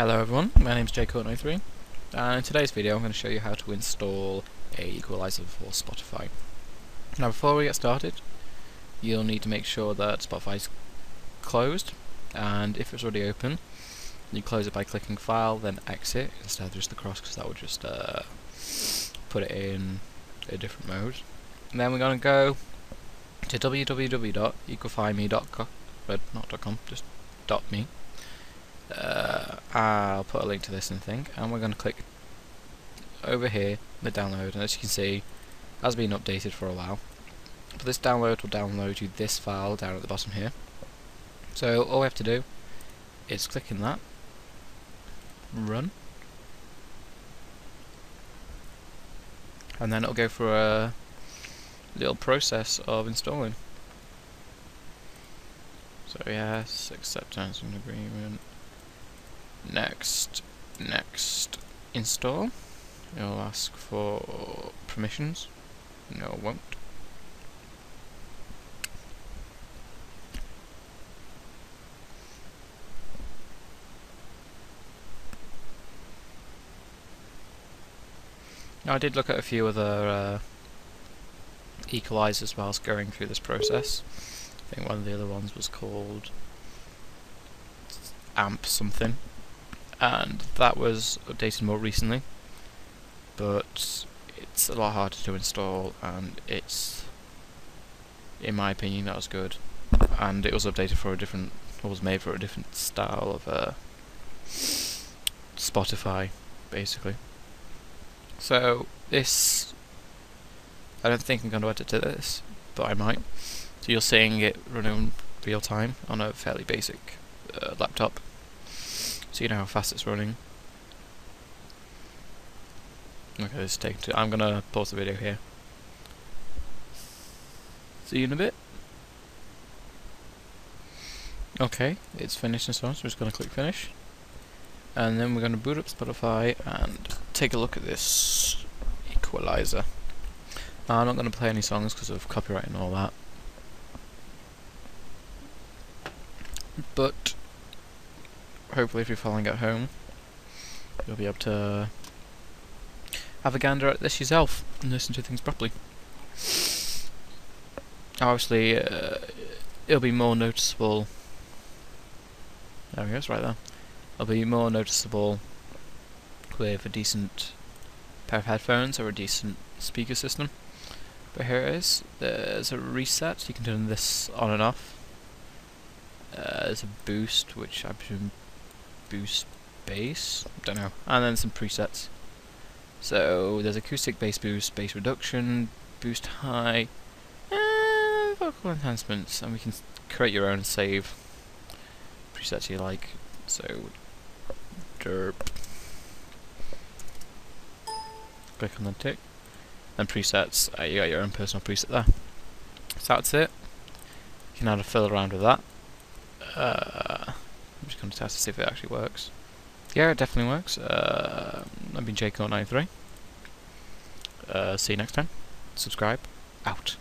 Hello everyone, my name is jaycork93 and in today's video I'm going to show you how to install a equalizer for Spotify. Now before we get started you'll need to make sure that Spotify is closed and if it's already open you close it by clicking file then exit instead of just the cross because that would just uh, put it in a different mode. And then we're going to go to www.equalify.me.com, not .com, just .me uh, I'll put a link to this and thing and we're going to click over here the download and as you can see has been updated for a while. But this download will download you this file down at the bottom here. So all we have to do is click in that run and then it'll go through a little process of installing. So yes, acceptance and agreement Next, next, install. It'll ask for permissions. No, it won't. Now I did look at a few other uh, equalizers whilst going through this process. I think one of the other ones was called amp something and that was updated more recently but it's a lot harder to install and it's in my opinion that was good. And it was updated for a different was made for a different style of uh, Spotify basically. So this I don't think I'm going to add it to this but I might. So you're seeing it running real time on a fairly basic uh, laptop so you know how fast it's running. Okay, this is taking. I'm gonna pause the video here. See you in a bit. Okay, it's finished and so on, so we're just gonna click finish. And then we're gonna boot up Spotify and take a look at this equalizer. I'm not gonna play any songs because of copyright and all that. But hopefully if you're following at home, you'll be able to have a gander at this yourself and listen to things properly. Obviously, uh, it'll be more noticeable. There go, it's right there. It'll be more noticeable with a decent pair of headphones or a decent speaker system. But here it is. There's a reset. You can turn this on and off. Uh, there's a boost, which I presume boost bass, don't know, and then some presets. So there's acoustic bass boost, bass reduction, boost high, and vocal enhancements, and we can create your own save presets you like. So derp. Click on the tick. And presets, uh, you got your own personal preset there. So that's it. You can add a fill around with that. Uh, just going to test to see if it actually works. Yeah, it definitely works. Uh, I've been jaycork93. Uh, see you next time. Subscribe. Out.